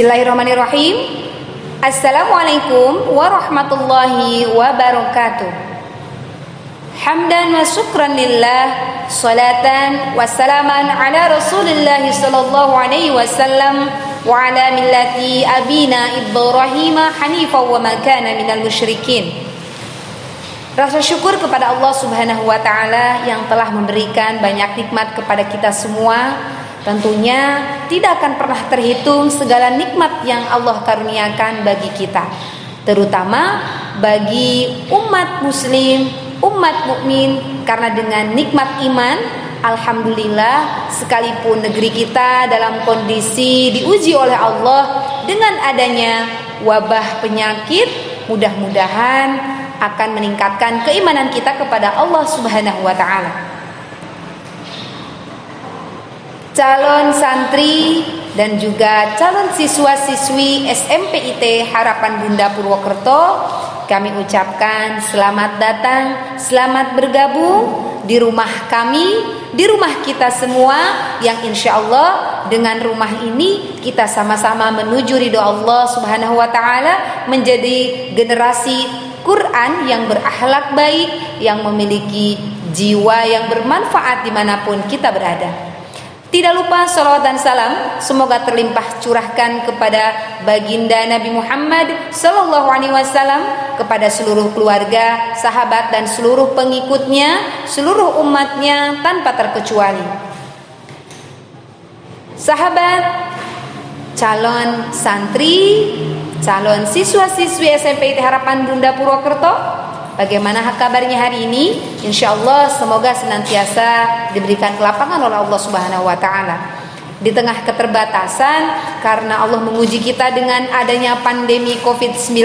Bismillahirrahmanirrahim. Assalamualaikum warahmatullahi wabarakatuh. Hamdan wa syukran lillah Salatan wa salaman ala rasulillah sallallahu alaihi wasallam Wa ala millati abina Ibrahim hanifa wa makana minal musyrikin Rasa syukur kepada Allah subhanahu wa ta'ala Yang telah memberikan banyak nikmat kepada kita semua Tentunya tidak akan pernah terhitung segala nikmat yang Allah karuniakan bagi kita Terutama bagi umat muslim, umat mukmin Karena dengan nikmat iman Alhamdulillah sekalipun negeri kita dalam kondisi diuji oleh Allah Dengan adanya wabah penyakit Mudah-mudahan akan meningkatkan keimanan kita kepada Allah subhanahu wa ta'ala calon santri dan juga calon siswa-siswi SMPIT Harapan Bunda Purwokerto kami ucapkan selamat datang, selamat bergabung di rumah kami, di rumah kita semua yang insya Allah dengan rumah ini kita sama-sama menuju ridho Allah Subhanahu Wa Taala menjadi generasi Quran yang berakhlak baik, yang memiliki jiwa yang bermanfaat di mana pun kita berada. Tidak lupa salawat dan salam semoga terlimpah curahkan kepada baginda Nabi Muhammad sallallahu alaihi wasallam kepada seluruh keluarga, sahabat dan seluruh pengikutnya, seluruh umatnya tanpa terkecuali. Sahabat, calon santri, calon siswa-siswi SMP Harapan Bunda Purwokerto Bagaimana kabarnya hari ini? Insya Allah semoga senantiasa diberikan kelapangan oleh Allah Subhanahu Wa Taala. Di tengah keterbatasan karena Allah menguji kita dengan adanya pandemi COVID-19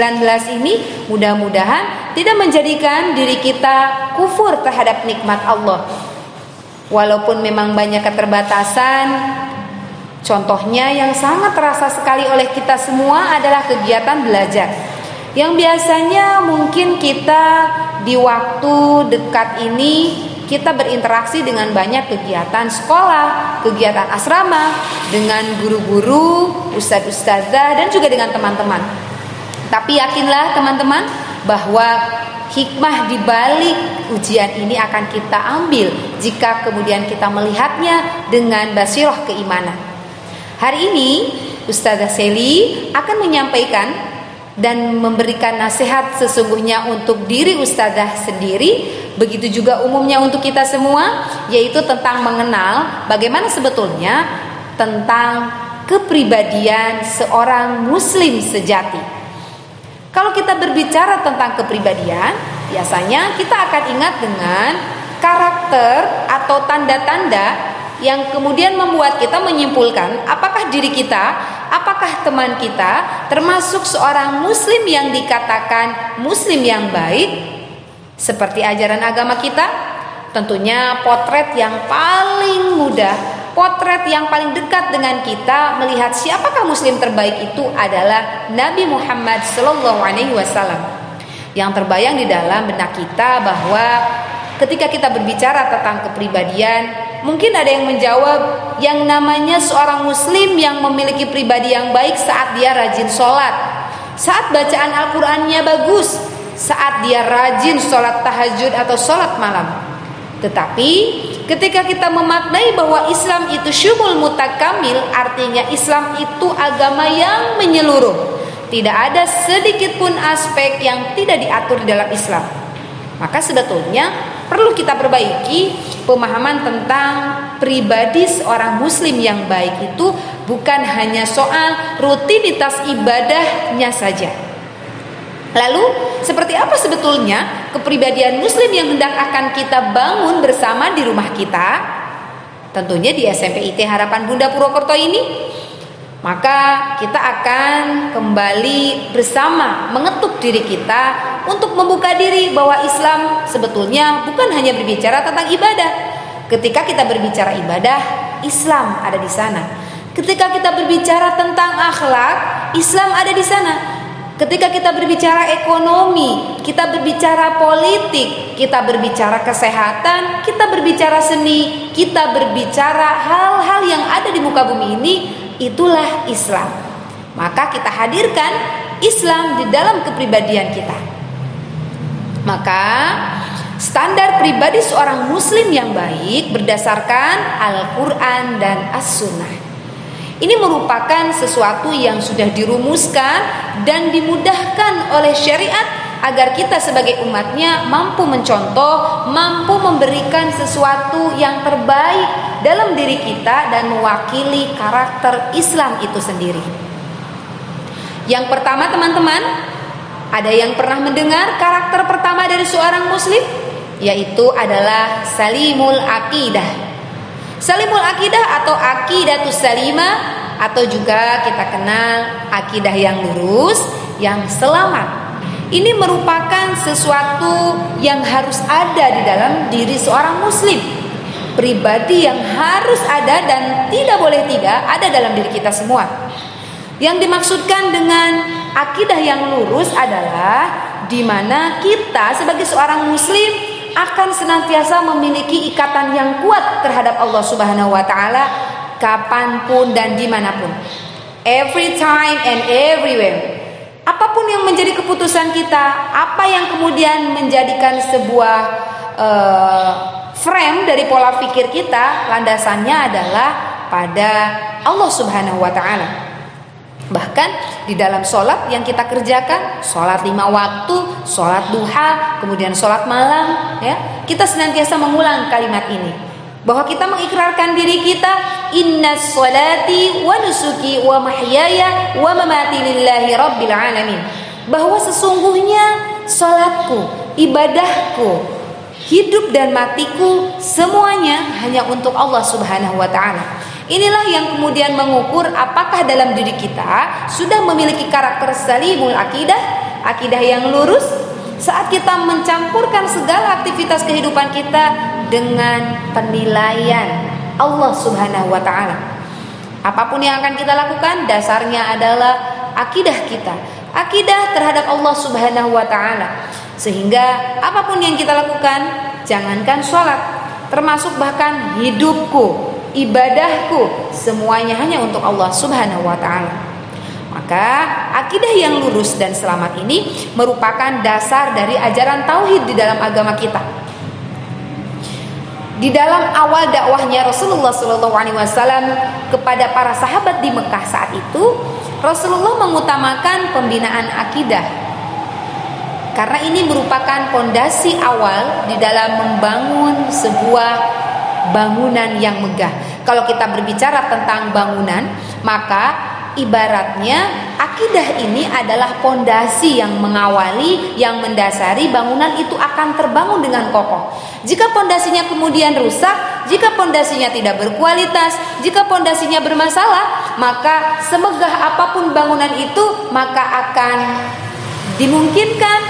ini, mudah-mudahan tidak menjadikan diri kita kufur terhadap nikmat Allah. Walaupun memang banyak keterbatasan, contohnya yang sangat terasa sekali oleh kita semua adalah kegiatan belajar yang biasanya mungkin kita di waktu dekat ini kita berinteraksi dengan banyak kegiatan sekolah, kegiatan asrama, dengan guru-guru, ustadz-ustazah dan juga dengan teman-teman. Tapi yakinlah teman-teman bahwa hikmah di balik ujian ini akan kita ambil jika kemudian kita melihatnya dengan basirah keimanan. Hari ini Ustazah Seli akan menyampaikan dan memberikan nasihat sesungguhnya untuk diri ustazah sendiri begitu juga umumnya untuk kita semua yaitu tentang mengenal bagaimana sebetulnya tentang kepribadian seorang muslim sejati. Kalau kita berbicara tentang kepribadian biasanya kita akan ingat dengan karakter atau tanda-tanda yang kemudian membuat kita menyimpulkan apakah diri kita, apakah teman kita termasuk seorang muslim yang dikatakan muslim yang baik seperti ajaran agama kita. Tentunya potret yang paling mudah, potret yang paling dekat dengan kita melihat siapakah muslim terbaik itu adalah Nabi Muhammad wasallam. Yang terbayang di dalam benak kita bahwa ketika kita berbicara tentang kepribadian Mungkin ada yang menjawab yang namanya seorang muslim yang memiliki pribadi yang baik saat dia rajin sholat. Saat bacaan Al-Qurannya bagus Saat dia rajin sholat tahajud atau sholat malam. Tetapi ketika kita memaknai bahwa Islam itu syumul mutakamil Artinya Islam itu agama yang menyeluruh. Tidak ada sedikit pun aspek yang tidak diatur di dalam Islam. Maka sebetulnya perlu kita perbaiki pemahaman tentang pribadi seorang muslim yang baik itu bukan hanya soal rutinitas ibadahnya saja. Lalu, seperti apa sebetulnya kepribadian muslim yang hendak akan kita bangun bersama di rumah kita? Tentunya di SMP IT Harapan Bunda Purwokerto ini maka kita akan kembali bersama mengetuk diri kita untuk membuka diri bahwa Islam sebetulnya bukan hanya berbicara tentang ibadah. Ketika kita berbicara ibadah, Islam ada di sana. Ketika kita berbicara tentang akhlak, Islam ada di sana. Ketika kita berbicara ekonomi, kita berbicara politik, kita berbicara kesehatan, kita berbicara seni, kita berbicara hal-hal yang ada di muka bumi ini itulah Islam. Maka kita hadirkan Islam di dalam kepribadian kita. Maka standar pribadi seorang muslim yang baik berdasarkan Al-Qur'an dan As-Sunnah. Ini merupakan sesuatu yang sudah dirumuskan dan dimudahkan oleh syariat agar kita sebagai umatnya mampu mencontoh, mampu memberikan sesuatu yang terbaik dalam diri kita dan mewakili karakter Islam itu sendiri. Yang pertama teman-teman, ada yang pernah mendengar karakter pertama dari seorang muslim? Yaitu adalah salimul akidah. Salimul akidah atau akidatus salimah atau juga kita kenal akidah yang lurus, yang selamat ini merupakan sesuatu yang harus ada di dalam diri seorang muslim. Pribadi yang harus ada dan tidak boleh tidak ada dalam diri kita semua. Yang dimaksudkan dengan akidah yang lurus adalah di mana kita sebagai seorang muslim akan senantiasa memiliki ikatan yang kuat terhadap Allah Subhanahu wa taala kapan pun dan di mana pun. Every time and everywhere apa pun yang menjadi keputusan kita, apa yang kemudian menjadikan sebuah uh, frame dari pola pikir kita, landasannya adalah pada Allah Subhanahu wa taala. Bahkan di dalam sholat yang kita kerjakan, sholat lima waktu, sholat duha, kemudian sholat malam, ya kita senantiasa mengulang kalimat ini bahwa kita mengikrarkan diri kita inna salati wa nusuki wa mahyaya wa mamati lillahi rabbil alamin. Bahwa sesungguhnya salatku ibadahku hidup dan matiku semuanya hanya untuk Allah Subhanahu wa taala. Inilah yang kemudian mengukur apakah dalam diri kita sudah memiliki karakter salimul akidah, akidah yang lurus. Saat kita mencampurkan segala aktivitas kehidupan kita dengan penilaian Allah Subhanahu wa taala. Apa pun yang akan kita lakukan dasarnya adalah akidah kita, akidah terhadap Allah Subhanahu wa taala. Sehingga apa pun yang kita lakukan, jangankan sholat, termasuk bahkan hidupku, ibadahku, semuanya hanya untuk Allah Subhanahu wa taala. Maka akidah yang lurus dan selamat ini merupakan dasar dari ajaran tauhid di dalam agama kita. Di dalam awal dakwahnya Rasulullah SAW kepada para sahabat di Mekah saat itu, Rasulullah mengutamakan pembinaan akidah. Karena ini merupakan pondasi awal di dalam membangun sebuah bangunan yang megah. Kalau kita berbicara tentang bangunan, maka ibaratnya akidah ini adalah pondasi yang mengawali, yang mendasari bangunan itu akan terbangun dengan kokoh. Jika pondasinya kemudian rusak, jika pondasinya tidak berkualitas, jika pondasinya bermasalah, maka semegah apa pun bangunan itu maka akan dimungkinkan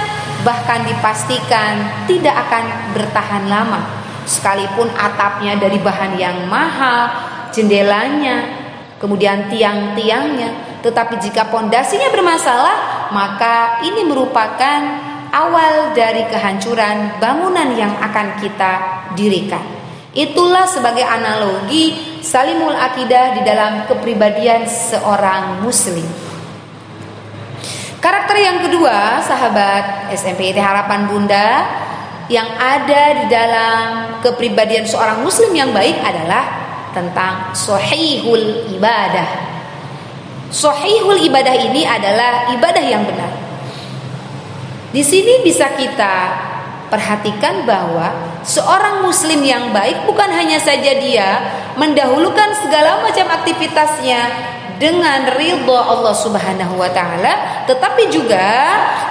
bahkan dipastikan tidak akan bertahan lama. Sekalipun atapnya dari bahan yang mahal, jendelanya kemudian tiang-tiangnya. Tetapi jika pondasinya bermasalah, maka ini merupakan awal dari kehancuran bangunan yang akan kita dirikan. Itulah sebagai analogi salimul akidah di dalam kepribadian seorang muslim. Karakter yang kedua, sahabat SMPT Harapan Bunda, yang ada di dalam kepribadian seorang muslim yang baik adalah tentang sahihul ibadah. Sahihul ibadah ini adalah ibadah yang benar. Di sini bisa kita perhatikan bahwa seorang muslim yang baik bukan hanya saja dia mendahulukan segala macam aktivitasnya dengan ridho Allah Subhanahu wa taala tetapi juga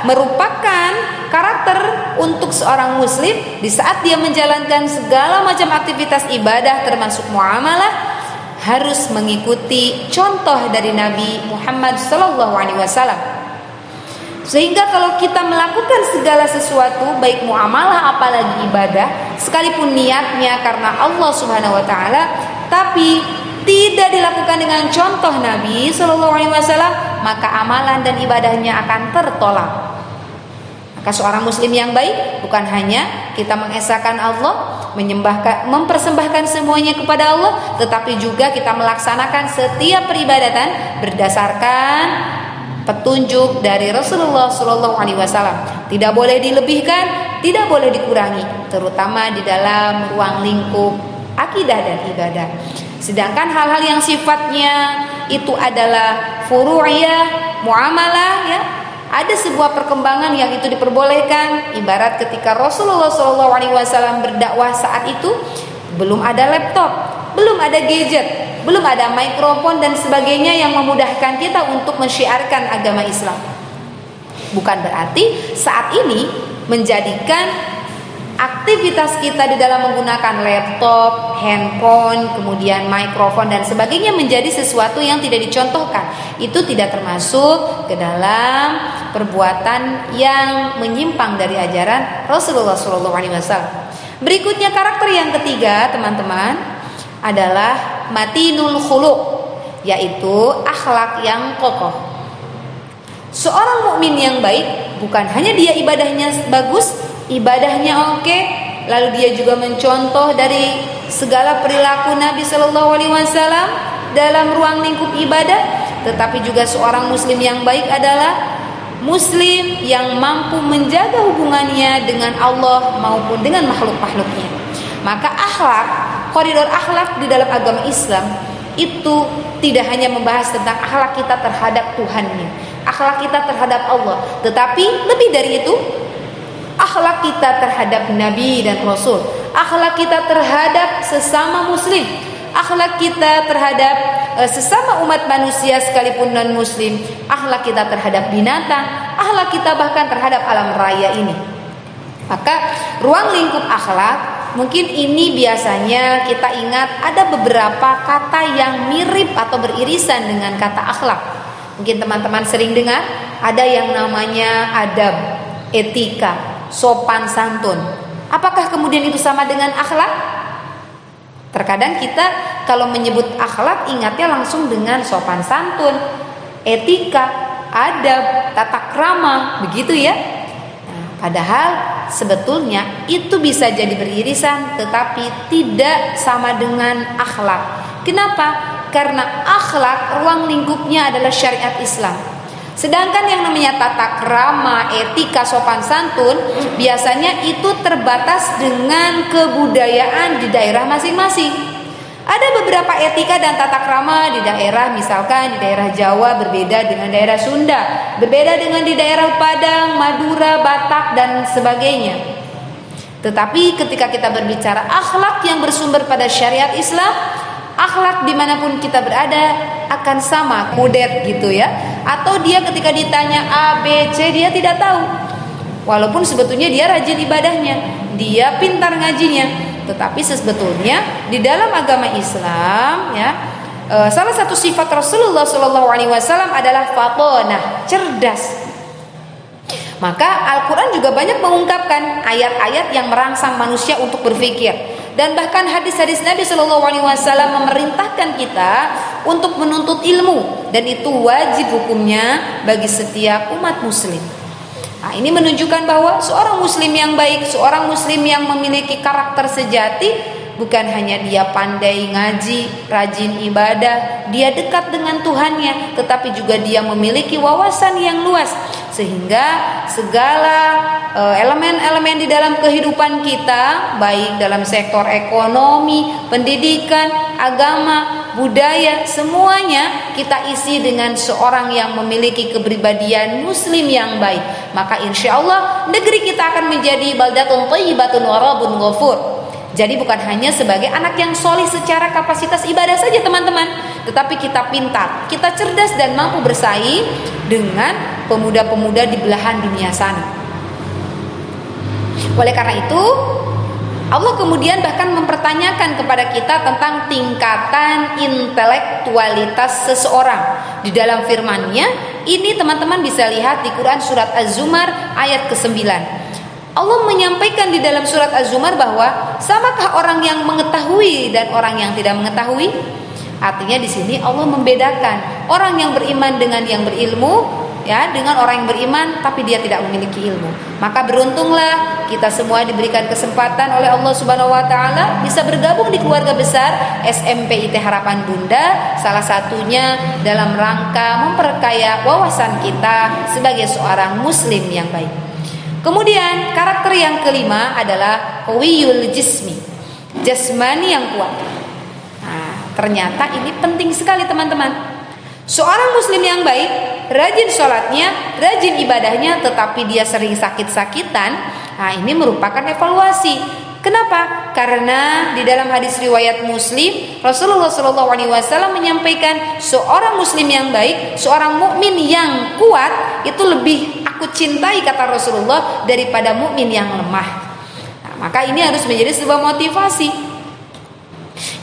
merupakan karakter untuk seorang muslim di saat dia menjalankan segala macam aktivitas ibadah termasuk muamalah harus mengikuti contoh dari Nabi Muhammad wasallam. Sehingga kalau kita melakukan segala sesuatu baik muamalah apalagi ibadah sekalipun niatnya karena Allah Subhanahu wa taala tapi tidak dilakukan dengan contoh Nabi Shallallahu Alaihi Wasallam maka amalan dan ibadahnya akan tertolak. Maka seorang Muslim yang baik bukan hanya kita mengesahkan Allah, menyembahkan mempersembahkan semuanya kepada Allah tetapi juga kita melaksanakan setiap peribadatan berdasarkan petunjuk dari Rasulullah Shallallahu Alaihi Wasallam tidak boleh dilebihkan tidak boleh dikurangi terutama di dalam ruang lingkup akidah dan ibadah sedangkan hal-hal yang sifatnya itu adalah furu'iyah muamalah ya ada sebuah perkembangan yang itu diperbolehkan. Ibarat ketika Rasulullah SAW berdakwah saat itu belum ada laptop belum ada gadget belum ada mikrofon dan sebagainya yang memudahkan kita untuk mensyiarkan agama Islam. Bukan berarti saat ini menjadikan aktivitas kita di dalam menggunakan laptop, handphone, kemudian mikrofon dan sebagainya menjadi sesuatu yang tidak dicontohkan. Itu tidak termasuk ke dalam perbuatan yang menyimpang dari ajaran Rasulullah SAW. Berikutnya karakter yang ketiga, teman-teman, adalah matinul khuluq, yaitu akhlak yang kokoh. Seorang mukmin yang baik bukan hanya dia ibadahnya bagus, ibadahnya oke, lalu dia juga mencontoh dari segala perilaku Nabi Shallallahu Alaihi Wasallam dalam ruang lingkup ibadah, tetapi juga seorang Muslim yang baik adalah Muslim yang mampu menjaga hubungannya dengan Allah maupun dengan makhluk-makhluknya. Maka akhlak, koridor akhlak di dalam agama Islam itu tidak hanya membahas tentang akhlak kita terhadap Tuhannya, akhlak kita terhadap Allah, tetapi lebih dari itu akhlak kita terhadap nabi dan rasul, akhlak kita terhadap sesama muslim, akhlak kita terhadap uh, sesama umat manusia sekalipun non muslim, akhlak kita terhadap binatang, akhlak kita bahkan terhadap alam raya ini. Maka ruang lingkup akhlak mungkin ini biasanya kita ingat ada beberapa kata yang mirip atau beririsan dengan kata akhlak. Mungkin teman-teman sering dengar ada yang namanya adab, etika, sopan santun. Apakah kemudian itu sama dengan akhlak? Terkadang kita kalau menyebut akhlak ingatnya langsung dengan sopan santun, etika, adab, tata krama, begitu ya. Nah, padahal sebetulnya itu bisa jadi beririsan tetapi tidak sama dengan akhlak. Kenapa? Karena akhlak ruang lingkupnya adalah syariat Islam. Sedangkan yang namanya tata krama, etika, sopan santun biasanya itu terbatas dengan kebudayaan di daerah masing-masing. Ada beberapa etika dan tata krama di daerah misalkan di daerah Jawa berbeda dengan daerah Sunda, berbeda dengan di daerah Padang, Madura, Batak dan sebagainya. Tetapi ketika kita berbicara akhlak yang bersumber pada syariat Islam, akhlak di mana pun kita berada akan sama mudet gitu ya. Atau dia ketika ditanya A B C dia tidak tahu. Walaupun sebetulnya dia rajin ibadahnya dia pintar ngajinya. Tetapi sebetulnya di dalam agama Islam ya e, salah satu sifat Rasulullah Shallallahu Alaihi Wasallam adalah fatonah cerdas. Maka Al-Quran juga banyak mengungkapkan ayat-ayat yang merangsang manusia untuk berpikir dan bahkan hadis-hadis Nabi Shallallahu Alaihi Wasallam memerintahkan kita untuk menuntut ilmu dan itu wajib hukumnya bagi setiap umat muslim. Nah, ini menunjukkan bahwa seorang muslim yang baik, seorang muslim yang memiliki karakter sejati bukan hanya dia pandai ngaji, rajin ibadah, dia dekat dengan Tuhannya, tetapi juga dia memiliki wawasan yang luas sehingga segala eh, elemen-elemen di dalam kehidupan kita baik dalam sektor ekonomi, pendidikan, agama, budaya semuanya kita isi dengan seorang yang memiliki kepribadian muslim yang baik. Maka insya Allah negeri kita akan menjadi baldatun thayyibatun warabun ghafur. Jadi bukan hanya sebagai anak yang solih secara kapasitas ibadah saja teman-teman, tetapi kita pintar, kita cerdas dan mampu bersaing dengan pemuda-pemuda di belahan dunia sana. Oleh karena itu, Allah kemudian bahkan mempertanyakan kepada kita tentang tingkatan intelektualitas seseorang. Di dalam firman-Nya, ini teman-teman bisa lihat di Quran surat Az-Zumar ayat ke-9. Allah menyampaikan di dalam surat Az-Zumar bahwa samakah orang yang mengetahui dan orang yang tidak mengetahui? Artinya di sini Allah membedakan orang yang beriman dengan yang berilmu ya dengan orang yang beriman tapi dia tidak memiliki ilmu. Maka beruntunglah kita semua diberikan kesempatan oleh Allah Subhanahu wa taala bisa bergabung di keluarga besar SMP IT Harapan Bunda salah satunya dalam rangka memperkaya wawasan kita sebagai seorang muslim yang baik. Kemudian karakter yang kelima adalah qawiyul jismi. Jasmani yang kuat. Ternyata ini penting sekali teman-teman. Seorang muslim yang baik, rajin sholatnya, rajin ibadahnya, tetapi dia sering sakit-sakitan, nah ini merupakan evaluasi. Kenapa? Karena di dalam hadis riwayat Muslim, Rasulullah SAW menyampaikan seorang Muslim yang baik, seorang mukmin yang kuat itu lebih aku cintai kata Rasulullah daripada mukmin yang lemah. Nah, maka ini harus menjadi sebuah motivasi.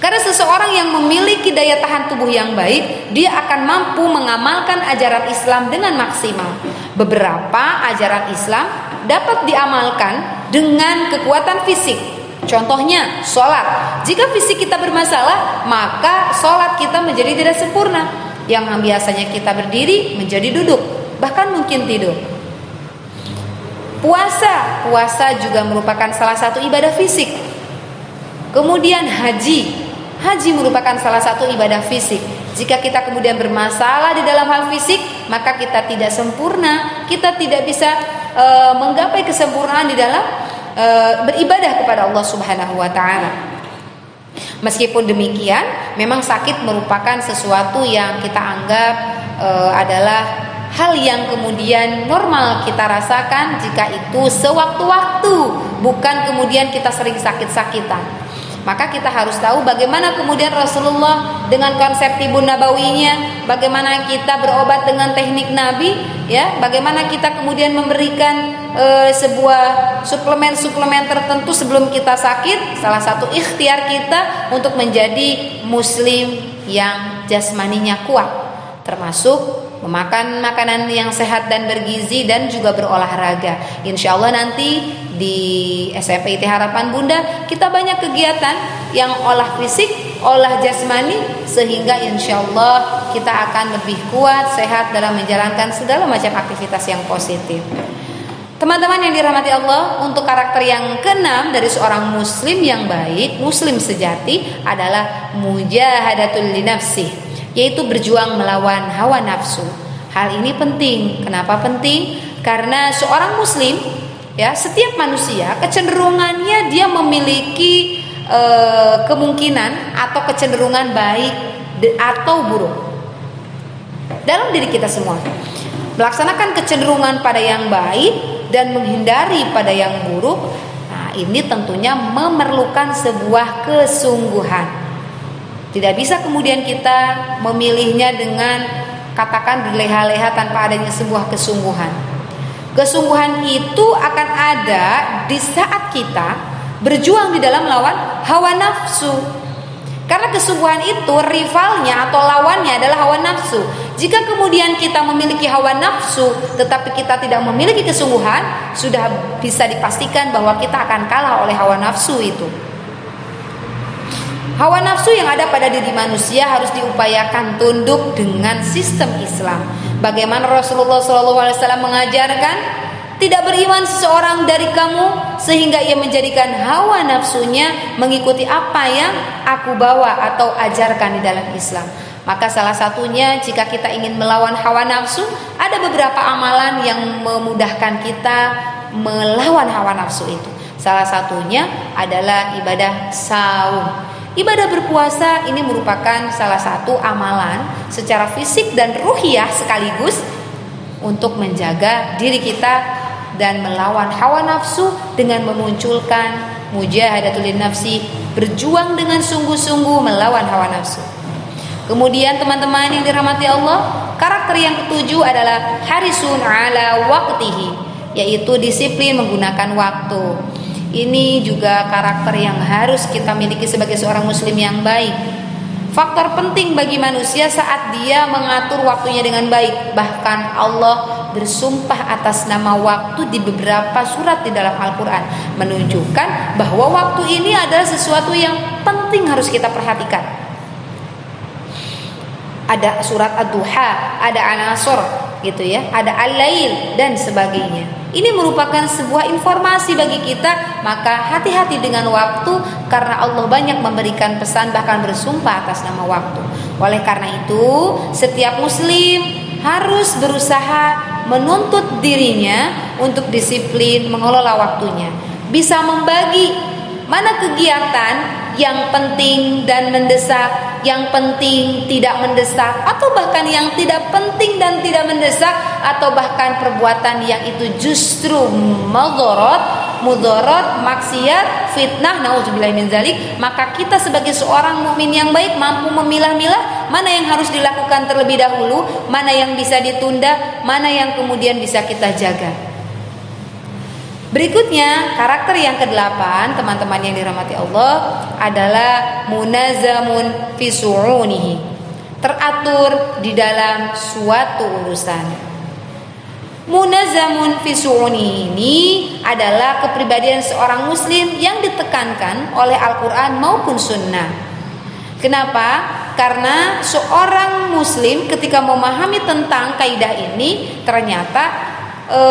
Karena seseorang yang memiliki daya tahan tubuh yang baik, dia akan mampu mengamalkan ajaran Islam dengan maksimal. Beberapa ajaran Islam dapat diamalkan dengan kekuatan fisik. Contohnya, sholat. Jika fisik kita bermasalah, maka sholat kita menjadi tidak sempurna. Yang biasanya kita berdiri menjadi duduk, bahkan mungkin tidur. Puasa, puasa juga merupakan salah satu ibadah fisik. Kemudian haji, Haji merupakan salah satu ibadah fisik. Jika kita kemudian bermasalah di dalam hal fisik, maka kita tidak sempurna, kita tidak bisa e, menggapai kesempurnaan di dalam e, beribadah kepada Allah Subhanahu wa taala. Meskipun demikian, memang sakit merupakan sesuatu yang kita anggap e, adalah hal yang kemudian normal kita rasakan jika itu sewaktu-waktu, bukan kemudian kita sering sakit-sakitan. Maka kita harus tahu bagaimana kemudian Rasulullah dengan konsep tibun nabawinya, bagaimana kita berobat dengan teknik Nabi, ya, bagaimana kita kemudian memberikan e, sebuah suplemen-suplemen tertentu sebelum kita sakit. Salah satu ikhtiar kita untuk menjadi muslim yang jasmaninya kuat, termasuk memakan makanan yang sehat dan bergizi dan juga berolahraga. Insya Allah nanti di SMP IT Harapan Bunda kita banyak kegiatan yang olah fisik, olah jasmani sehingga insya Allah kita akan lebih kuat, sehat dalam menjalankan segala macam aktivitas yang positif. Teman-teman yang dirahmati Allah, untuk karakter yang keenam dari seorang muslim yang baik, muslim sejati adalah mujahadatul linafsih yaitu berjuang melawan hawa nafsu. Hal ini penting. Kenapa penting? Karena seorang muslim ya, setiap manusia kecenderungannya dia memiliki e, kemungkinan atau kecenderungan baik atau buruk dalam diri kita semua. Melaksanakan kecenderungan pada yang baik dan menghindari pada yang buruk. Nah, ini tentunya memerlukan sebuah kesungguhan. Tidak bisa kemudian kita memilihnya dengan katakan berleha-leha tanpa adanya sebuah kesungguhan. Kesungguhan itu akan ada di saat kita berjuang di dalam lawan hawa nafsu. Karena kesungguhan itu rivalnya atau lawannya adalah hawa nafsu. Jika kemudian kita memiliki hawa nafsu tetapi kita tidak memiliki kesungguhan, sudah bisa dipastikan bahwa kita akan kalah oleh hawa nafsu itu. Hawa nafsu yang ada pada diri manusia harus diupayakan tunduk dengan sistem Islam. Bagaimana Rasulullah SAW mengajarkan tidak beriman seseorang dari kamu sehingga ia menjadikan hawa nafsunya mengikuti apa yang aku bawa atau ajarkan di dalam Islam. Maka salah satunya jika kita ingin melawan hawa nafsu, ada beberapa amalan yang memudahkan kita melawan hawa nafsu itu. Salah satunya adalah ibadah saum. Ibadah berpuasa ini merupakan salah satu amalan secara fisik dan ruhiyah sekaligus untuk menjaga diri kita dan melawan hawa nafsu dengan memunculkan mujahadatul nafsi, berjuang dengan sungguh-sungguh melawan hawa nafsu. Kemudian teman-teman yang dirahmati Allah, karakter yang ketujuh adalah harisun ala waqtihi, yaitu disiplin menggunakan waktu. Ini juga karakter yang harus kita miliki sebagai seorang muslim yang baik. Faktor penting bagi manusia saat dia mengatur waktunya dengan baik. Bahkan Allah bersumpah atas nama waktu di beberapa surat di dalam Al-Quran. Menunjukkan bahwa waktu ini adalah sesuatu yang penting harus kita perhatikan. Ada surat Ad-Duha, ada An-Nasr, gitu ya. Ada al-lail dan sebagainya. Ini merupakan sebuah informasi bagi kita, maka hati-hati dengan waktu karena Allah banyak memberikan pesan bahkan bersumpah atas nama waktu. Oleh karena itu, setiap muslim harus berusaha menuntut dirinya untuk disiplin mengelola waktunya. Bisa membagi mana kegiatan yang penting dan mendesak, yang penting tidak mendesak, atau bahkan yang tidak penting dan tidak mendesak, atau bahkan perbuatan yang itu justru madorot, mudorot, maksiat, fitnah, nauzubillah min zalik, maka kita sebagai seorang mukmin yang baik mampu memilah-milah mana yang harus dilakukan terlebih dahulu, mana yang bisa ditunda, mana yang kemudian bisa kita jaga. Berikutnya, karakter yang kedelapan, teman-teman yang dirahmati Allah, adalah munazamun fi Teratur di dalam suatu urusan. Munazamun fi ini adalah kepribadian seorang muslim yang ditekankan oleh Al-Qur'an maupun sunnah. Kenapa? Karena seorang muslim ketika memahami tentang kaidah ini ternyata e,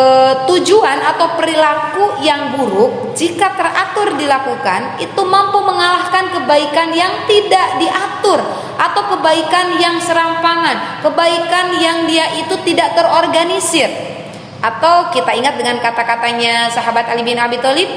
tujuan atau perilaku yang buruk jika teratur dilakukan itu mampu mengalahkan kebaikan yang tidak diatur atau kebaikan yang serampangan, kebaikan yang dia itu tidak terorganisir. Atau kita ingat dengan kata-katanya sahabat Ali bin Abi Thalib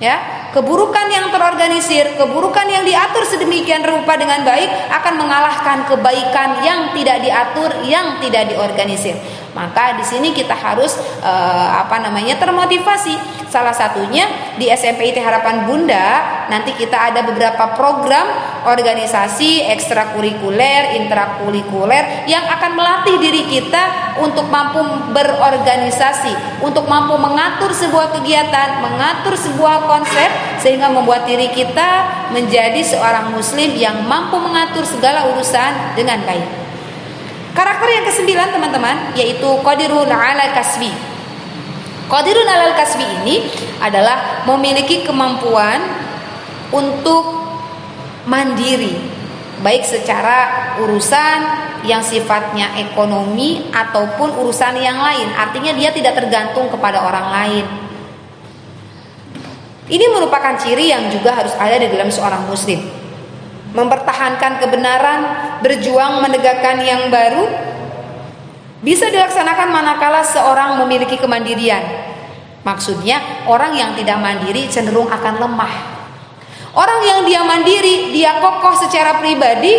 ya keburukan yang terorganisir keburukan yang diatur sedemikian rupa dengan baik akan mengalahkan kebaikan yang tidak diatur yang tidak diorganisir maka di sini kita harus uh, apa namanya termotivasi. Salah satunya di SMP IT Harapan Bunda nanti kita ada beberapa program organisasi ekstrakurikuler, intrakurikuler yang akan melatih diri kita untuk mampu berorganisasi, untuk mampu mengatur sebuah kegiatan, mengatur sebuah konsep sehingga membuat diri kita menjadi seorang muslim yang mampu mengatur segala urusan dengan baik. Karakter yang kesembilan teman-teman yaitu qadirun ala kasbi. Qadirun ala kasbi ini adalah memiliki kemampuan untuk mandiri baik secara urusan yang sifatnya ekonomi ataupun urusan yang lain. Artinya dia tidak tergantung kepada orang lain. Ini merupakan ciri yang juga harus ada di dalam seorang muslim mempertahankan kebenaran, berjuang menegakkan yang baru bisa dilaksanakan manakala seorang memiliki kemandirian. Maksudnya, orang yang tidak mandiri cenderung akan lemah. Orang yang dia mandiri, dia kokoh secara pribadi,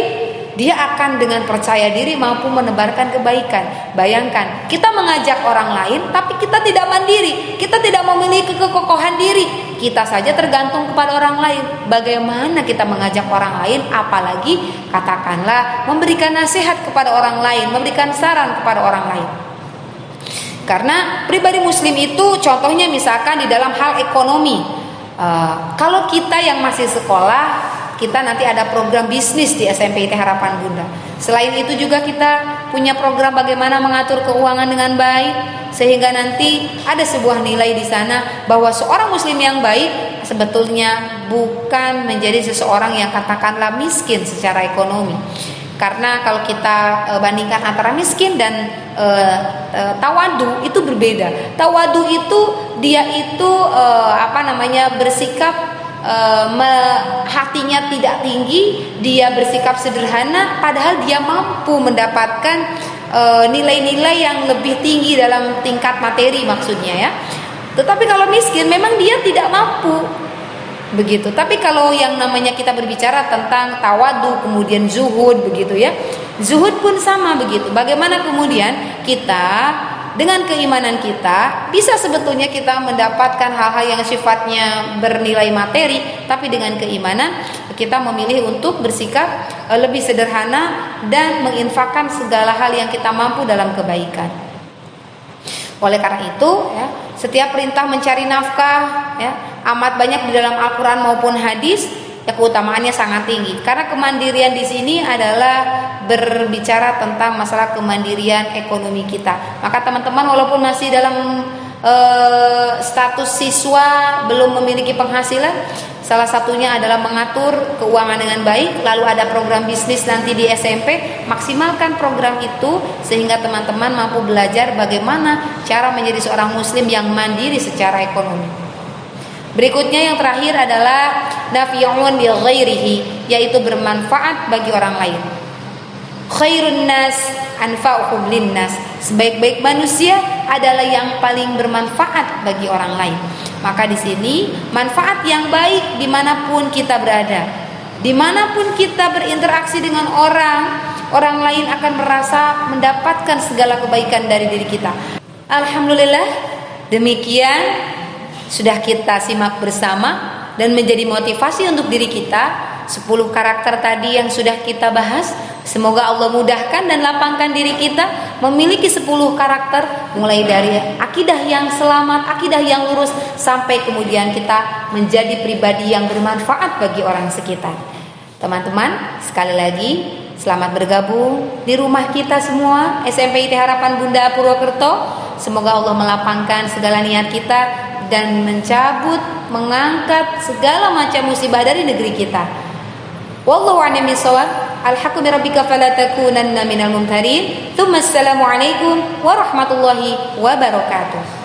dia akan dengan percaya diri mampu menebarkan kebaikan. Bayangkan, kita mengajak orang lain tapi kita tidak mandiri, kita tidak memiliki kekokohan diri. Kita saja tergantung kepada orang lain. Bagaimana kita mengajak orang lain apalagi katakanlah memberikan nasihat kepada orang lain, memberikan saran kepada orang lain. Karena pribadi muslim itu contohnya misalkan di dalam hal ekonomi. Uh, kalau kita yang masih sekolah kita nanti ada program bisnis di SMP IT Harapan Bunda. Selain itu juga kita punya program bagaimana mengatur keuangan dengan baik sehingga nanti ada sebuah nilai di sana bahwa seorang muslim yang baik sebetulnya bukan menjadi seseorang yang katakanlah miskin secara ekonomi. Karena kalau kita e, bandingkan antara miskin dan e, e, tawadu itu berbeda. Tawadu itu dia itu e, apa namanya bersikap e, hatinya tidak tinggi, dia bersikap sederhana, padahal dia mampu mendapatkan eh, nilai-nilai e, yang lebih tinggi dalam tingkat materi maksudnya ya. Tetapi kalau miskin memang dia tidak mampu begitu. Tapi kalau yang namanya kita berbicara tentang tawadu kemudian zuhud begitu ya. Zuhud pun sama begitu. Bagaimana kemudian kita dengan keimanan kita bisa sebetulnya kita mendapatkan hal-hal yang sifatnya bernilai materi tapi dengan keimanan kita memilih untuk bersikap eh, lebih sederhana dan menginfakkan segala hal yang kita mampu dalam kebaikan. Oleh karena itu ya setiap perintah mencari nafkah ya amat banyak di dalam Al-Quran maupun hadis ya keutamaannya sangat tinggi karena kemandirian di sini adalah berbicara tentang masalah kemandirian ekonomi kita maka teman-teman walaupun masih dalam uh, status siswa belum memiliki penghasilan Salah satunya adalah mengatur keuangan dengan baik, lalu ada program bisnis nanti di SMP, maksimalkan program itu sehingga teman-teman mampu belajar bagaimana cara menjadi seorang muslim yang mandiri secara ekonomi. Berikutnya yang terakhir adalah nafi'un bi ghairihi, yaitu bermanfaat bagi orang lain. Khairun nas anfa'uhum linnas. Sebaik-baik manusia adalah yang paling bermanfaat bagi orang lain. Maka di sini manfaat yang baik di mana pun kita berada, di mana pun kita berinteraksi dengan orang, orang lain akan merasa mendapatkan segala kebaikan dari diri kita. Alhamdulillah, demikian sudah kita simak bersama dan menjadi motivasi untuk diri kita 10 karakter tadi yang sudah kita bahas Semoga Allah mudahkan dan lapangkan diri kita memiliki 10 karakter mulai dari akidah yang selamat, akidah yang lurus sampai kemudian kita menjadi pribadi yang bermanfaat bagi orang sekitar. Teman-teman, sekali lagi selamat bergabung di rumah kita semua SMP IT Harapan Bunda Purwokerto. Semoga Allah melapangkan segala niat kita dan mencabut, mengangkat segala macam musibah dari negeri kita. Wallahu a'lam bishawab. Alhaqu bi rabbika fala takunanna minal mumtarin. Tsumma assalamu alaikum warahmatullahi wabarakatuh.